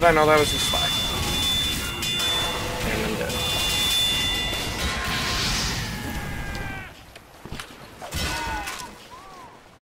I know that was just fine.